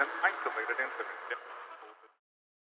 an isolated incident.